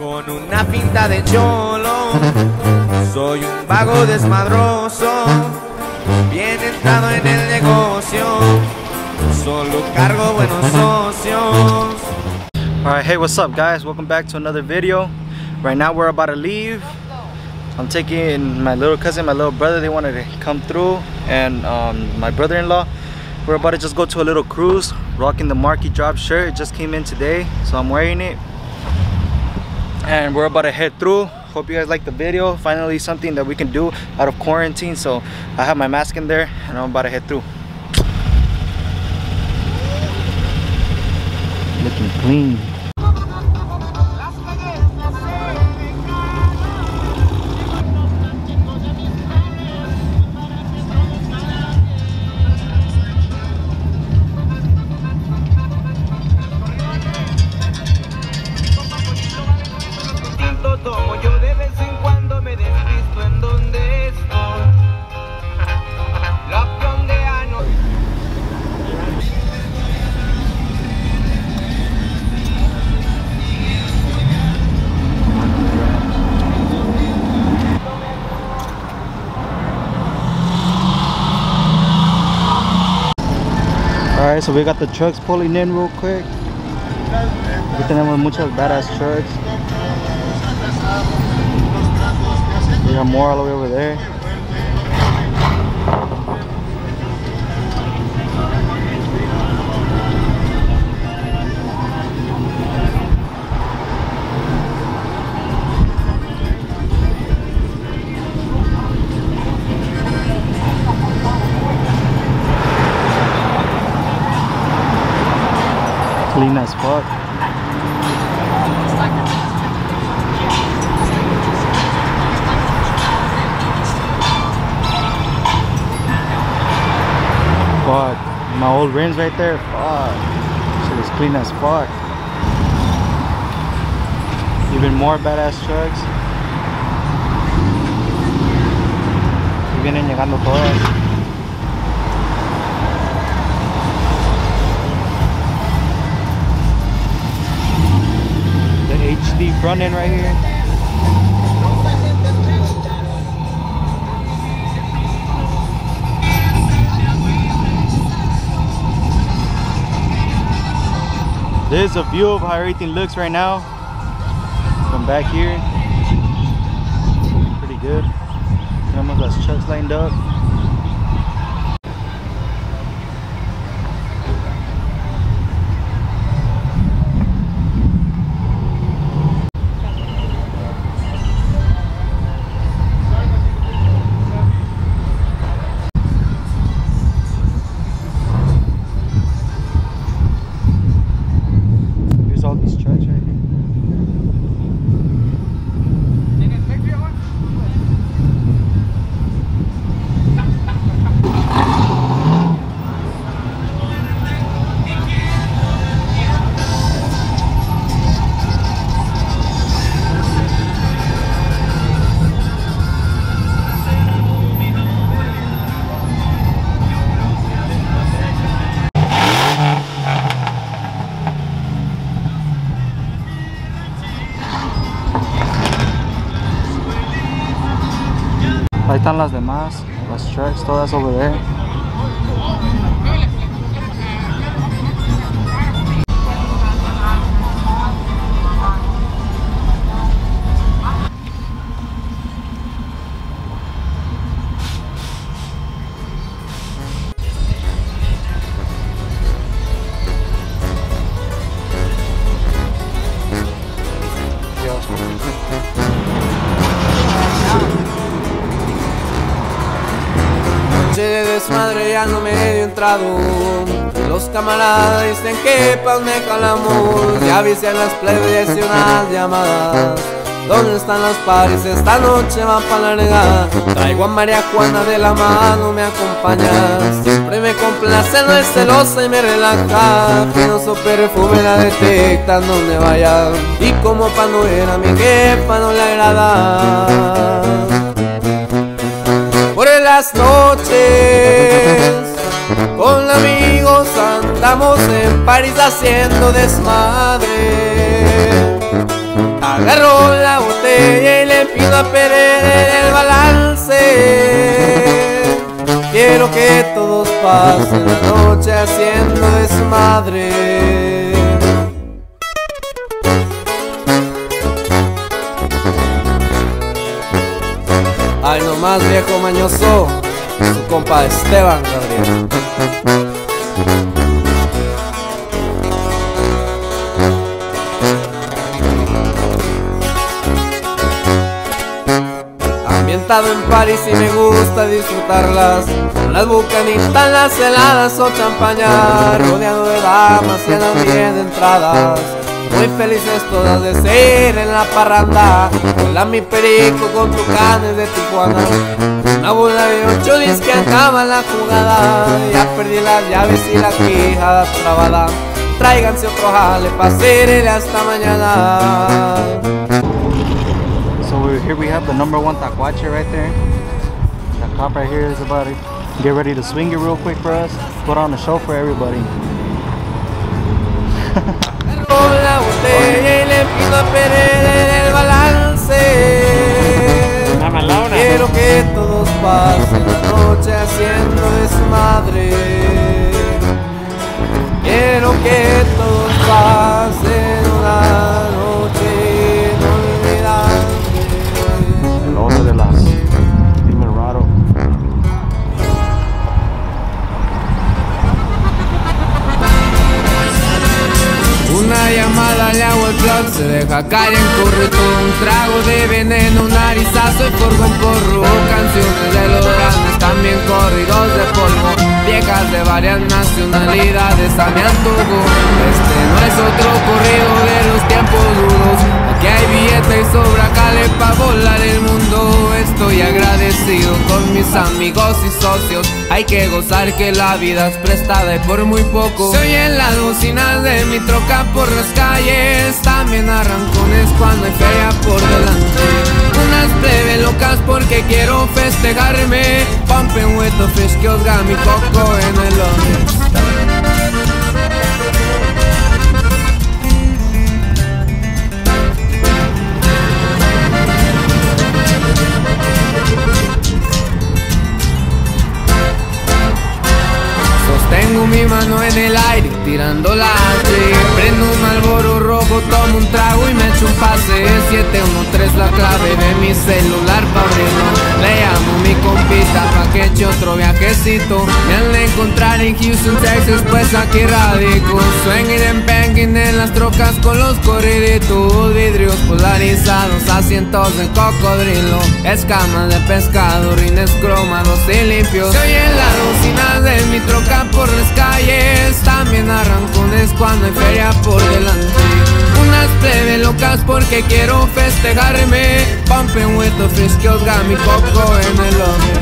Con una pinta de cholo, soy un vago desmadroso, bien entrado en el negocio, solo cargo buenos socios. Alright, hey, what's up, guys? Welcome back to another video. Right now, we're about to leave. I'm taking my little cousin, my little brother. They wanted to come through, and um, my brother-in-law. We're about to just go to a little cruise, rocking the Marky Drop shirt. It just came in today, so I'm wearing it. And we're about to head through. Hope you guys like the video. Finally, something that we can do out of quarantine. So I have my mask in there, and I'm about to head through. Looking clean. Alright, so we got the trucks pulling in real quick. Aquí tenemos muchas badass trucks. We got more all the way over there. Clean as fuck. Fuck. My old rims right there. Fuck. Shit is clean as fuck. Even more badass trucks. Vienen llegando todas. End right here. This is a view of how everything looks right now from back here. Pretty good. Almost got trucks lined up. Están las demás, las trucks, todas over there. Desmadre ya no me dio entrado. Los camaradas dicen que paz me calamos. Ya avisé a las plebes y unas llamadas. ¿Dónde están las pares? Esta noche va pa' larga. Traigo a María Juana de la mano, me acompaña. Siempre me complace, no es celosa y me relaja. Finoso perfume la detecta donde vaya. Y como pa' no ver a mi jefa no le agrada noches con amigos andamos en París haciendo desmadre Agarro la botella y le pido a perder el balance. Quiero que todos pasen la noche haciendo desmadre. Ay, no más viejo mañoso, su compa Esteban Gabriel. Ambientado en París y me gusta disfrutarlas. Con las bucanitas, las heladas o champaña Rodeado de damas y a bien entradas muy felices todas de ser en la parranda. Hola mi perico con tucanes de Tijuana. Una bola de ocho dice que acaba la jugada. Ya perdí las llaves y la quijada trabada. Tráiganse otro jale pa' serle hasta mañana. So here we have the number one tacuache right there. The cop right here is about to get ready to swing it real quick for us. Put on a show for everybody y le pido a perder el balance. Quiero que todos pasen la noche haciendo desmadre. Quiero que todos deja caer en corrito Un trago de veneno, un narizazo y en porro Canciones de los grandes, también corridos de polvo. Viejas de varias nacionalidades a mi Este no es otro corrido de los tiempos duros billete y sobra cale pa' volar el mundo. Estoy agradecido con mis amigos y socios. Hay que gozar que la vida es prestada y por muy poco. Se oyen las bocinas de mi troca por las calles. También arrancones cuando hay feria por delante. Unas plebe locas porque quiero festejarme. Pumping with the fish que os mi coco en el ojo tomo un trago y me echo un pase. 713 la clave de mi celular pa' abrirlo. Le llamo mi compita pa' que eche otro viajecito. Me han encontrar en Houston, Texas, pues aquí radico. Swinging and banging en las trocas con los corriditos Vidrios polarizados, asientos de cocodrilo Escamas de pescado, rines cromados y limpios. Se oyen las bocinas de mi troca por las calles También arrancones cuando hay feria por delante Unas plebe locas porque quiero festejarme. Pumping with the os got mi coco en el ojo